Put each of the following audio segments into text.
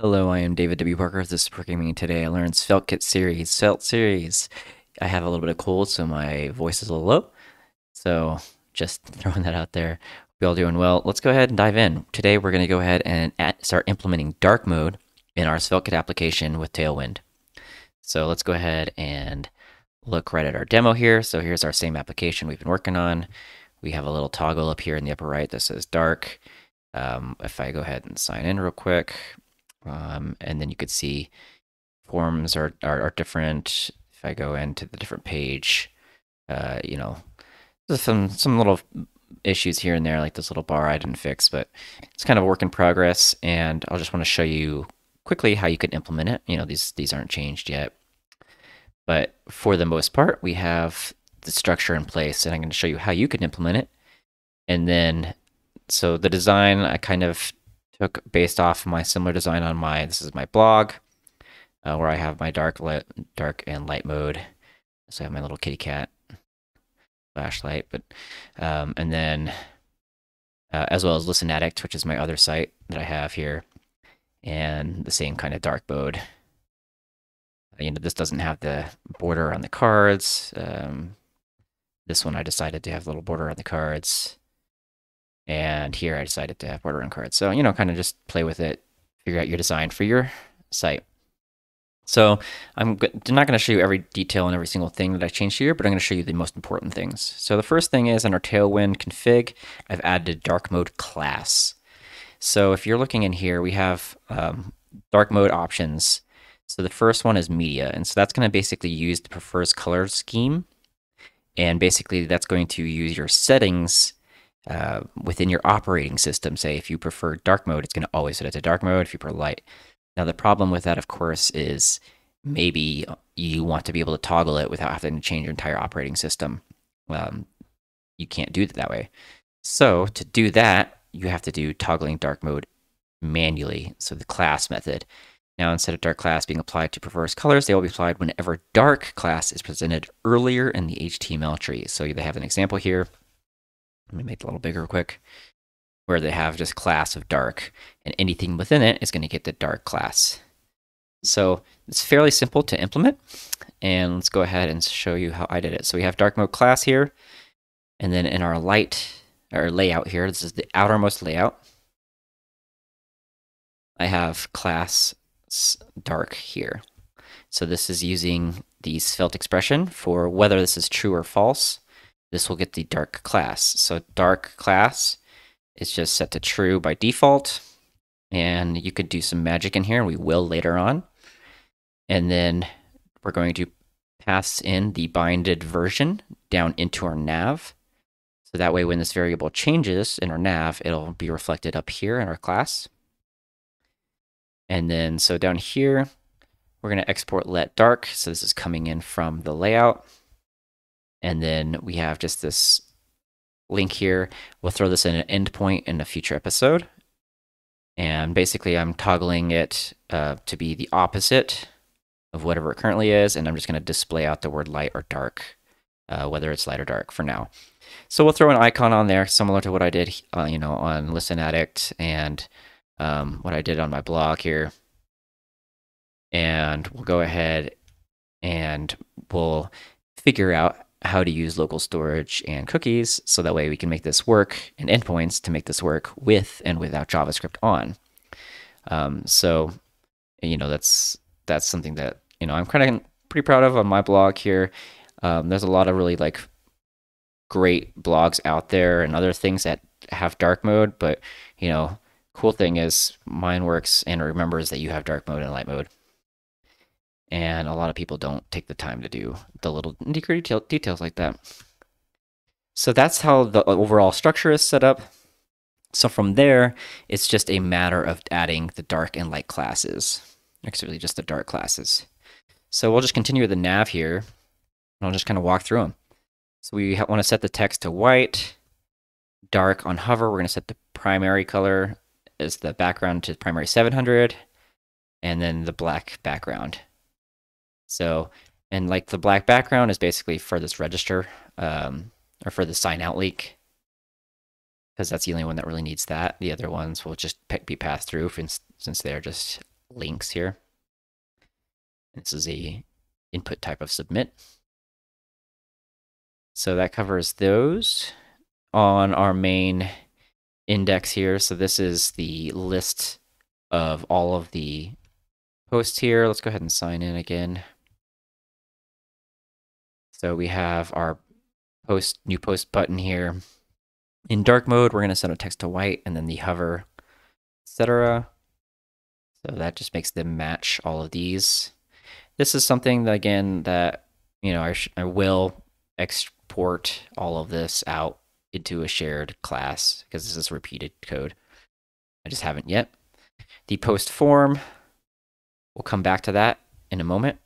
Hello, I am David W. Parker. This is Programming Today. I learned SvelteKit series, Svelte series. I have a little bit of cold, so my voice is a little low. So just throwing that out there. Hope you all doing well. Let's go ahead and dive in. Today we're going to go ahead and start implementing dark mode in our SvelteKit application with Tailwind. So let's go ahead and look right at our demo here. So here's our same application we've been working on. We have a little toggle up here in the upper right that says dark. Um, if I go ahead and sign in real quick, um, and then you could see forms are, are, are, different. If I go into the different page, uh, you know, there's some, some little issues here and there, like this little bar I didn't fix, but it's kind of a work in progress. And I'll just want to show you quickly how you can implement it. You know, these, these aren't changed yet. But for the most part, we have the structure in place, and I'm going to show you how you can implement it. And then, so the design, I kind of took based off my similar design on my this is my blog uh, where I have my dark light, dark and light mode. So I have my little kitty cat flashlight, but um, and then uh, as well as Listen Addict, which is my other site that I have here, and the same kind of dark mode. You know, this doesn't have the border on the cards. Um, this one I decided to have a little border on the cards. And here I decided to have border on cards. So, you know, kind of just play with it, figure out your design for your site. So I'm not going to show you every detail and every single thing that I changed here, but I'm going to show you the most important things. So the first thing is in our Tailwind config, I've added a dark mode class. So if you're looking in here, we have um, dark mode options. So the first one is media. And so that's going to basically use the prefers color scheme. And basically that's going to use your settings uh, within your operating system. Say if you prefer dark mode, it's going to always set it to dark mode. If you prefer light, now the problem with that, of course, is maybe you want to be able to toggle it without having to change your entire operating system. Um, you can't do it that way. So to do that, you have to do toggling dark mode manually. So the class method. Now, instead of dark class being applied to prefers colors, they will be applied whenever dark class is presented earlier in the HTML tree. So they have an example here. Let me make it a little bigger quick. Where they have just class of dark, and anything within it is going to get the dark class. So it's fairly simple to implement. And let's go ahead and show you how I did it. So we have dark mode class here. And then in our light, or layout here, this is the outermost layout. I have class dark here. So this is using the svelte expression for whether this is true or false this will get the dark class. So dark class is just set to true by default. And you could do some magic in here, we will later on. And then we're going to pass in the binded version down into our nav. So that way when this variable changes in our nav, it'll be reflected up here in our class. And then so down here, we're going to export let dark. So this is coming in from the layout. And then we have just this link here. We'll throw this in an endpoint in a future episode. And basically, I'm toggling it uh, to be the opposite of whatever it currently is. And I'm just going to display out the word light or dark, uh, whether it's light or dark for now. So we'll throw an icon on there, similar to what I did, uh, you know, on Listen Addict and um, what I did on my blog here. And we'll go ahead and we'll figure out how to use local storage and cookies so that way we can make this work and endpoints to make this work with and without JavaScript on. Um, so, you know, that's that's something that you know I'm kind of pretty proud of on my blog here. Um, there's a lot of really like great blogs out there and other things that have dark mode, but you know, cool thing is mine works and remembers that you have dark mode and light mode and a lot of people don't take the time to do the little detail, details like that. So that's how the uh, overall structure is set up. So from there, it's just a matter of adding the dark and light classes. Actually, just the dark classes. So we'll just continue with the nav here, and I'll just kind of walk through them. So we want to set the text to white, dark on hover. We're going to set the primary color as the background to primary 700, and then the black background. So, and like the black background is basically for this register um, or for the sign out leak because that's the only one that really needs that. The other ones will just be passed through since they're just links here. This is a input type of submit. So that covers those on our main index here. So this is the list of all of the posts here. Let's go ahead and sign in again. So we have our post new post button here. In dark mode, we're going to set a text to white and then the hover, etc. So that just makes them match all of these. This is something that, again, that, you know, I, I will export all of this out into a shared class because this is repeated code. I just haven't yet. The post form, we'll come back to that in a moment.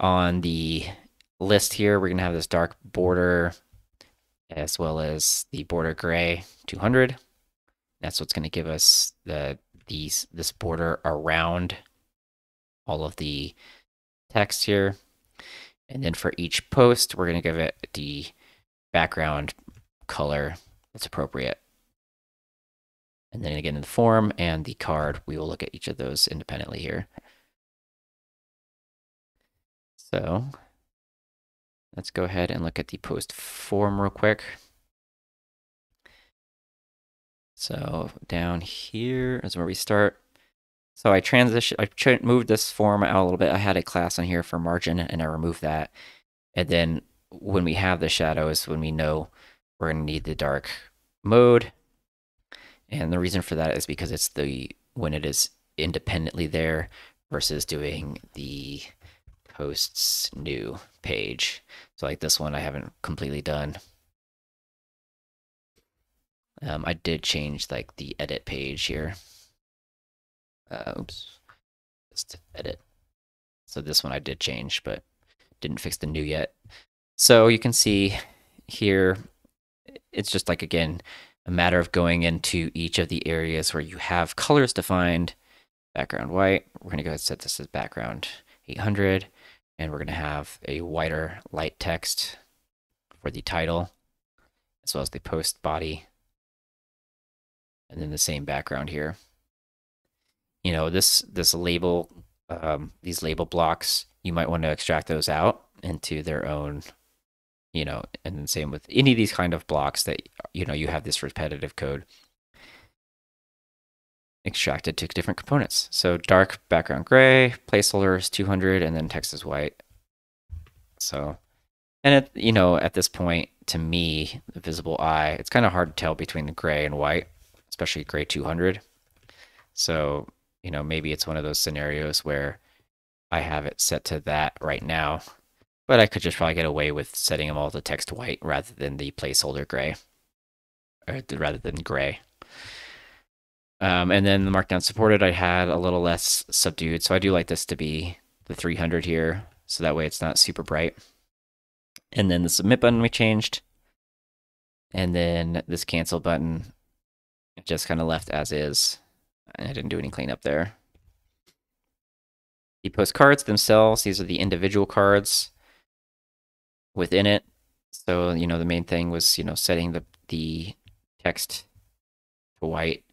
On the list here, we're going to have this dark border as well as the border gray 200. That's what's going to give us the these this border around all of the text here. And then for each post, we're going to give it the background color that's appropriate. And then again in the form and the card, we will look at each of those independently here. So let's go ahead and look at the post form real quick. So down here is where we start. So I transition, I moved this form out a little bit. I had a class on here for margin and I removed that. And then when we have the shadows, when we know we're to need the dark mode. And the reason for that is because it's the when it is independently there versus doing the posts new page. So like this one I haven't completely done. Um, I did change like the edit page here. Uh, oops, just edit. So this one I did change, but didn't fix the new yet. So you can see here, it's just like, again, a matter of going into each of the areas where you have colors defined. Background white, we're gonna go ahead and set this as background 800, and we're gonna have a wider light text for the title, as well as the post body, and then the same background here. You know, this, this label, um, these label blocks, you might want to extract those out into their own you know, and then same with any of these kind of blocks that, you know, you have this repetitive code extracted to different components. So dark background gray, placeholder is 200, and then text is white. So, and it, you know, at this point, to me, the visible eye, it's kind of hard to tell between the gray and white, especially gray 200. So, you know, maybe it's one of those scenarios where I have it set to that right now but I could just probably get away with setting them all to text white rather than the placeholder gray, or rather than gray. Um, and then the markdown supported, I had a little less subdued. So I do like this to be the 300 here. So that way it's not super bright. And then the submit button we changed. And then this cancel button just kind of left as is. I didn't do any cleanup there. The postcards themselves, these are the individual cards within it. So, you know, the main thing was, you know, setting the, the text to white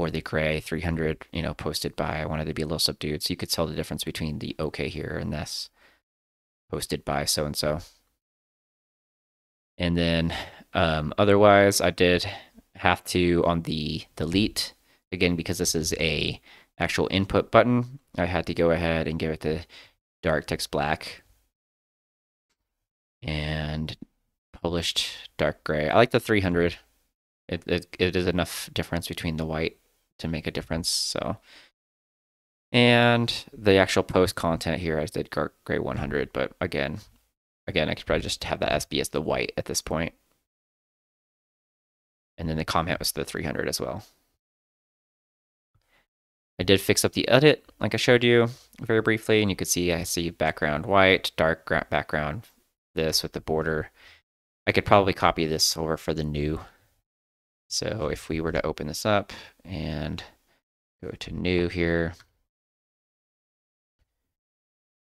or the gray 300, you know, posted by, I wanted to be a little subdued. So you could tell the difference between the okay here and this posted by so-and-so. And then um, otherwise I did have to on the delete again, because this is a actual input button, I had to go ahead and give it the dark text black and published dark gray. I like the 300. It, it, it is enough difference between the white to make a difference. So, and the actual post content here, I did gray 100, but again, again, I could probably just have that SB as the white at this point. And then the comment was the 300 as well. I did fix up the edit, like I showed you very briefly, and you could see I see background white, dark background this with the border. I could probably copy this over for the new. So if we were to open this up and go to new here,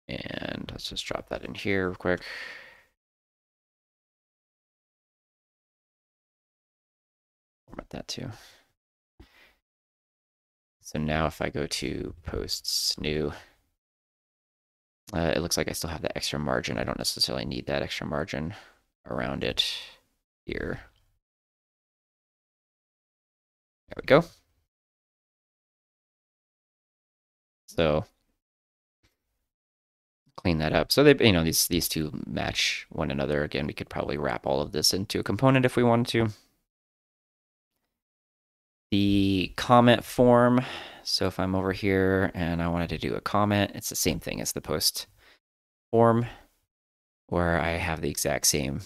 and let's just drop that in here real quick. Format that too. So now if I go to posts new, uh, it looks like I still have that extra margin. I don't necessarily need that extra margin around it here. There we go. So clean that up. So they, you know, these these two match one another. Again, we could probably wrap all of this into a component if we wanted to. The comment form. So if I'm over here and I wanted to do a comment, it's the same thing as the post form where I have the exact same,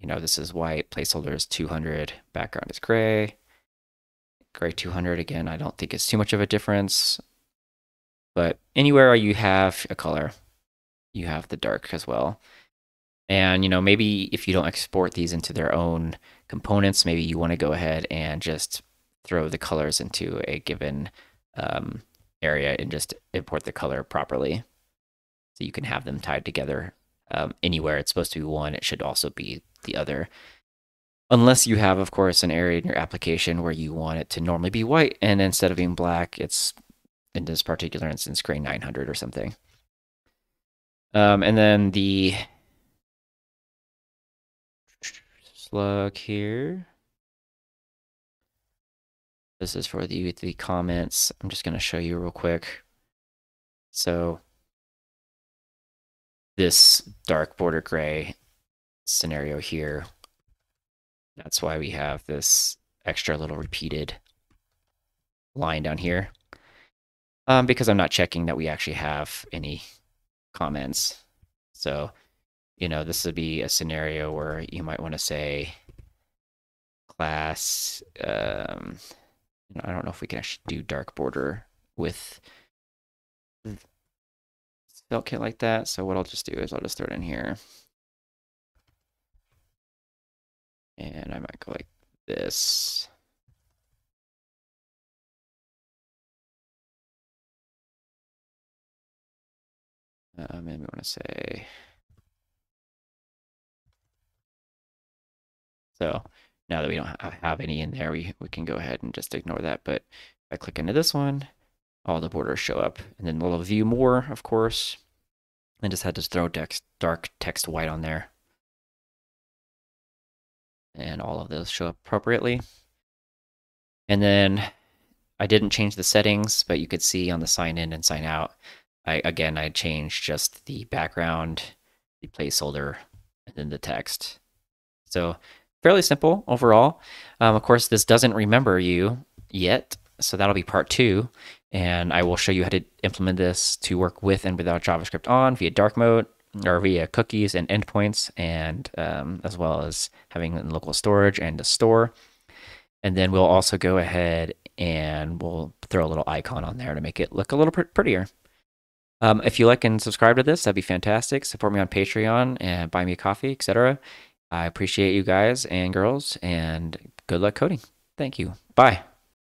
you know, this is white, placeholder is 200, background is gray. Gray 200, again, I don't think it's too much of a difference. But anywhere you have a color, you have the dark as well. And, you know, maybe if you don't export these into their own components, maybe you want to go ahead and just throw the colors into a given um, area and just import the color properly. So you can have them tied together um, anywhere. It's supposed to be one, it should also be the other. Unless you have, of course, an area in your application where you want it to normally be white, and instead of being black, it's in this particular instance gray 900 or something. Um, and then the slug here. This is for the, the comments. I'm just going to show you real quick. So this dark border gray scenario here, that's why we have this extra little repeated line down here. Um, because I'm not checking that we actually have any comments. So, you know, this would be a scenario where you might want to say class, um, I don't know if we can actually do dark border with SvelteKit like that. So what I'll just do is I'll just throw it in here. And I might go like this. Uh, maybe we want to say. So now that we don't have any in there, we, we can go ahead and just ignore that. But if I click into this one, all the borders show up. And then we'll view more, of course. And just had to throw text, dark text white on there. And all of those show up appropriately. And then I didn't change the settings, but you could see on the sign in and sign out, I again, I changed just the background, the placeholder, and then the text. So fairly simple overall. Um, of course, this doesn't remember you yet, so that'll be part two. And I will show you how to implement this to work with and without JavaScript on via dark mode or via cookies and endpoints, and um, as well as having local storage and a store. And then we'll also go ahead and we'll throw a little icon on there to make it look a little prettier. Um, if you like and subscribe to this, that'd be fantastic. Support me on Patreon and buy me a coffee, etc. I appreciate you guys and girls, and good luck coding. Thank you. Bye.